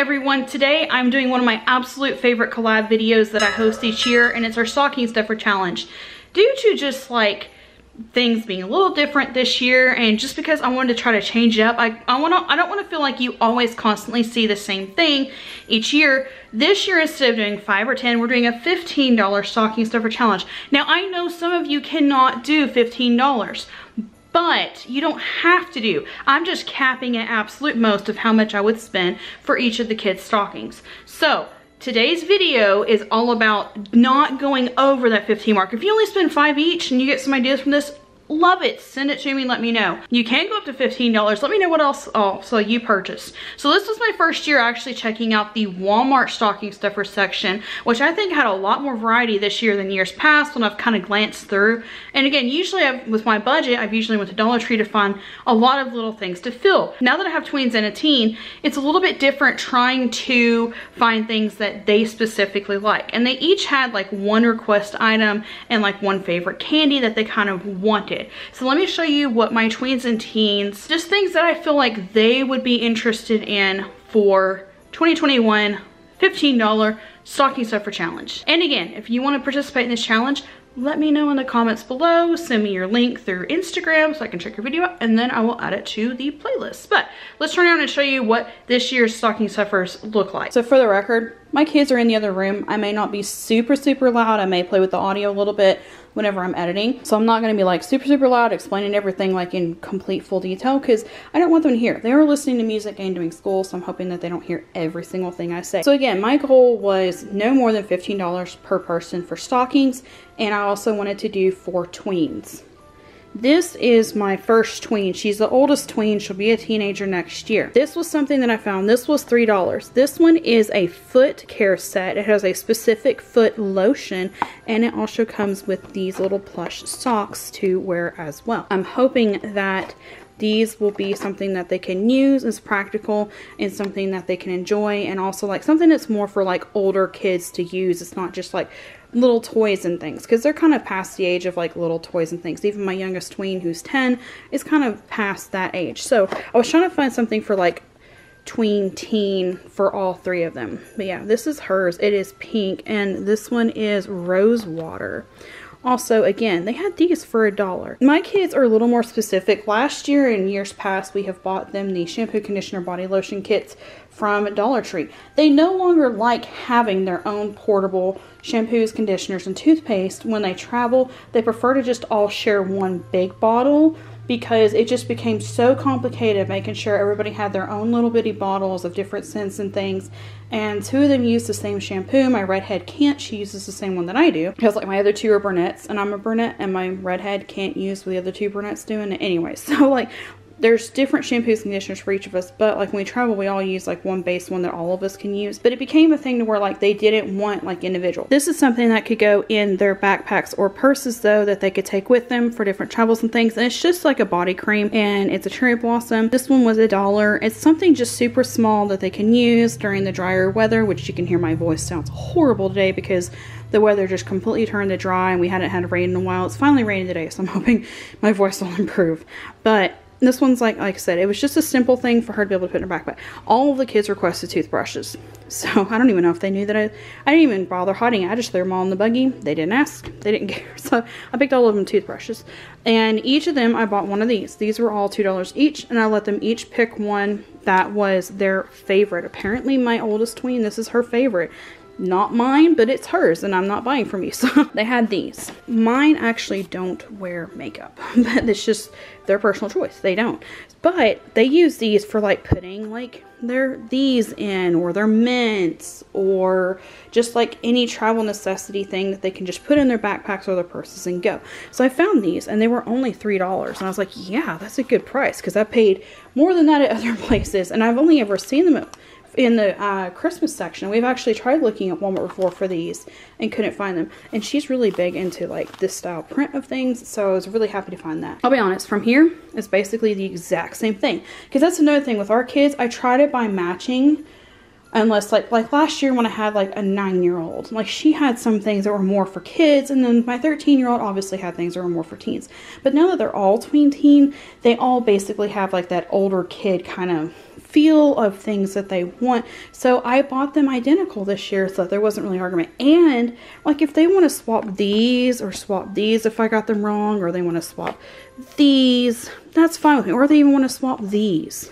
everyone, today I'm doing one of my absolute favorite collab videos that I host each year and it's our stocking stuffer challenge. Due to just like things being a little different this year and just because I wanted to try to change it up I, I want to I don't want to feel like you always constantly see the same thing each year. This year instead of doing five or ten we're doing a $15 stocking stuffer challenge. Now I know some of you cannot do $15 but you don't have to do. I'm just capping at absolute most of how much I would spend for each of the kids' stockings. So today's video is all about not going over that 15 mark. If you only spend five each and you get some ideas from this, love it. Send it to me let me know. You can go up to $15 let me know what else uh, also you purchased so this was my first year actually checking out the Walmart stocking stuffer section which I think had a lot more variety this year than years past when I've kind of glanced through. And again usually I've, with my budget I've usually went to Dollar Tree to find a lot of little things to fill. Now that I have tweens and a teen it's a little bit different trying to find things that they specifically like. And they each had like one request item and like one favorite candy that they kind of wanted so let me show you what my tweens and teens, just things that I feel like they would be interested in for 2021 $15 stocking stuffer challenge. And again, if you want to participate in this challenge, let me know in the comments below. Send me your link through Instagram so I can check your video out and then I will add it to the playlist. But let's turn around and show you what this year's stocking stuffers look like. So for the record, my kids are in the other room. I may not be super, super loud. I may play with the audio a little bit whenever I'm editing. So I'm not going to be like super, super loud explaining everything like in complete full detail because I don't want them to hear. They are listening to music and doing school, so I'm hoping that they don't hear every single thing I say. So again, my goal was no more than $15 per person for stockings, and I also wanted to do four tweens. This is my first tween. She's the oldest tween. She'll be a teenager next year. This was something that I found. This was $3. This one is a foot care set. It has a specific foot lotion and it also comes with these little plush socks to wear as well. I'm hoping that these will be something that they can use as practical and something that they can enjoy and also like something that's more for like older kids to use. It's not just like little toys and things because they're kind of past the age of like little toys and things. Even my youngest tween who's 10 is kind of past that age. So I was trying to find something for like tween teen for all three of them. But yeah, this is hers. It is pink and this one is rose water. Also, again, they had these for a dollar. My kids are a little more specific. Last year and years past, we have bought them the shampoo, conditioner, body lotion kits from Dollar Tree. They no longer like having their own portable shampoos, conditioners, and toothpaste when they travel. They prefer to just all share one big bottle because it just became so complicated making sure everybody had their own little bitty bottles of different scents and things. And two of them use the same shampoo. My redhead can't. She uses the same one that I do. Because like my other two are brunettes and I'm a brunette and my redhead can't use what the other two brunettes do. And anyway, so like there's different shampoos and conditioners for each of us, but like when we travel, we all use like one base one that all of us can use. But it became a thing to where like they didn't want like individual. This is something that could go in their backpacks or purses though that they could take with them for different travels and things. And it's just like a body cream and it's a cherry blossom. This one was a dollar. It's something just super small that they can use during the drier weather, which you can hear my voice sounds horrible today because the weather just completely turned to dry and we hadn't had rain in a while. It's finally raining today, so I'm hoping my voice will improve. But this one's like, like I said, it was just a simple thing for her to be able to put in her backpack. All of the kids requested toothbrushes. So I don't even know if they knew that I, I didn't even bother hiding it. I just threw them all in the buggy. They didn't ask. They didn't care. So I picked all of them toothbrushes. And each of them, I bought one of these. These were all $2 each. And I let them each pick one that was their favorite. Apparently my oldest tween, this is her favorite not mine, but it's hers and I'm not buying from you. So they had these. Mine actually don't wear makeup, but it's just their personal choice. They don't. But they use these for like putting like their these in or their mints or just like any travel necessity thing that they can just put in their backpacks or their purses and go. So I found these and they were only $3 and I was like, yeah, that's a good price because I paid more than that at other places and I've only ever seen them at in the uh, Christmas section. We've actually tried looking at Walmart before for these and couldn't find them. And she's really big into like this style print of things, so I was really happy to find that. I'll be honest, from here, it's basically the exact same thing. Because that's another thing with our kids, I tried it by matching unless like like last year when I had like a nine year old, like she had some things that were more for kids, and then my 13 year old obviously had things that were more for teens. But now that they're all tween teen, they all basically have like that older kid kind of feel of things that they want. So I bought them identical this year so there wasn't really argument. And like if they want to swap these or swap these if I got them wrong or they want to swap these, that's fine with me. Or they even want to swap these.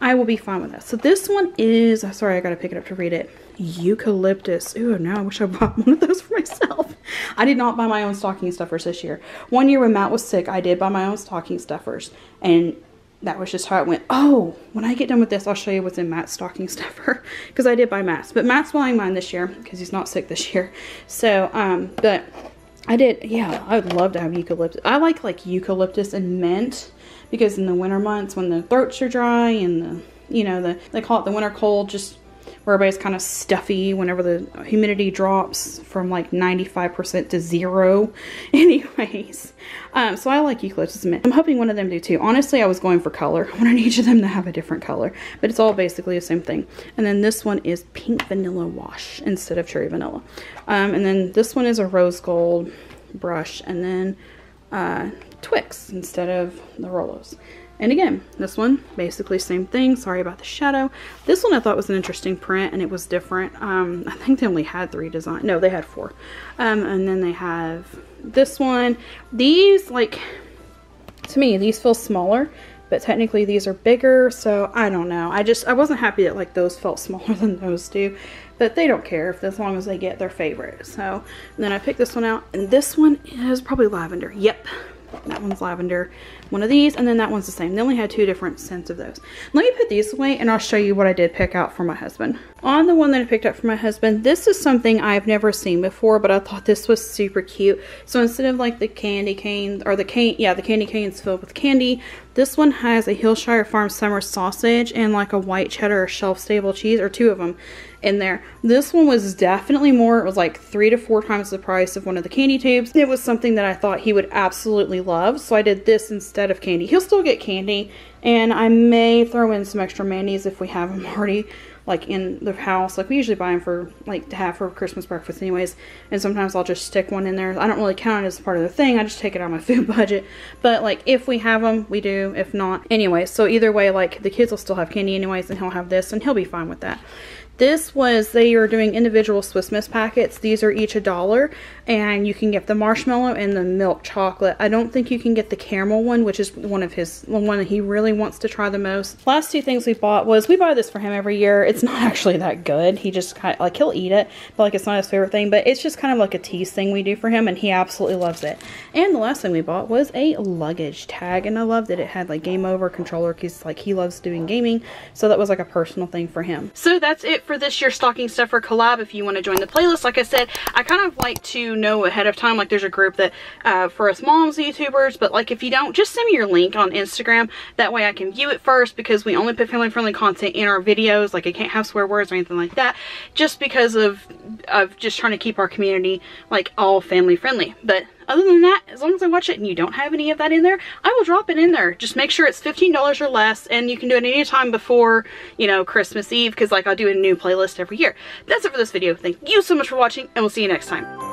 I will be fine with that. So this one is, sorry, I got to pick it up to read it. Eucalyptus. Ooh, now I wish I bought one of those for myself. I did not buy my own stocking stuffers this year. One year when Matt was sick, I did buy my own stocking stuffers. And that was just how it went. Oh, when I get done with this, I'll show you what's in Matt's stocking stuffer. Because I did buy Matt's. But Matt's buying mine this year because he's not sick this year. So, um, but I did, yeah, I would love to have eucalyptus. I like like eucalyptus and mint because in the winter months when the throats are dry and the, you know, the they call it the winter cold, just where everybody's kind of stuffy whenever the humidity drops from like 95% to zero. Anyways, um, so I like eucalyptus mint. I'm hoping one of them do too. Honestly, I was going for color. I wanted each of them to have a different color, but it's all basically the same thing. And then this one is pink vanilla wash instead of cherry vanilla. Um, and then this one is a rose gold brush and then uh, Twix instead of the Rolos. And again, this one, basically same thing. Sorry about the shadow. This one I thought was an interesting print and it was different. Um, I think they only had three designs. No, they had four. Um, and then they have this one. These, like, to me, these feel smaller, but technically these are bigger. So I don't know. I just, I wasn't happy that like those felt smaller than those do. But they don't care if as long as they get their favorite. So then I picked this one out. And this one is probably lavender. Yep, that one's lavender. One of these, and then that one's the same. They only had two different scents of those. Let me put these away, and I'll show you what I did pick out for my husband. On the one that I picked up for my husband, this is something I've never seen before, but I thought this was super cute. So instead of like the candy canes, or the cane, yeah, the candy canes filled with candy, this one has a Hillshire Farm summer sausage and like a white cheddar or shelf-stable cheese, or two of them in there. This one was definitely more, it was like three to four times the price of one of the candy tubes. It was something that I thought he would absolutely love, so I did this instead of candy. He'll still get candy, and I may throw in some extra mayonnaise if we have them already like in the house. Like we usually buy them for like to have for Christmas breakfast anyways. And sometimes I'll just stick one in there. I don't really count it as part of the thing. I just take it out of my food budget. But like if we have them, we do. If not, anyway. So either way, like the kids will still have candy anyways and he'll have this and he'll be fine with that. This was, they are doing individual Swiss Miss packets. These are each a dollar and you can get the marshmallow and the milk chocolate. I don't think you can get the caramel one, which is one of his, one that he really wants to try the most. Last two things we bought was, we buy this for him every year. It's not actually that good. He just kind of, like, he'll eat it, but like it's not his favorite thing, but it's just kind of like a tease thing we do for him and he absolutely loves it. And the last thing we bought was a luggage tag and I loved that it had like game over controller because like he loves doing gaming. So that was like a personal thing for him. So that's it for this year's stocking stuffer collab. If you want to join the playlist, like I said, I kind of like to know ahead of time. Like there's a group that uh, for us moms YouTubers, but like if you don't, just send me your link on Instagram. That way I can view it first because we only put family friendly content in our videos. Like I can't have swear words or anything like that just because of, of just trying to keep our community like all family friendly. But other than that, as long as I watch it and you don't have any of that in there, I will drop it in there. Just make sure it's $15 or less and you can do it anytime before, you know, Christmas Eve because like I do a new playlist every year. That's it for this video. Thank you so much for watching and we'll see you next time.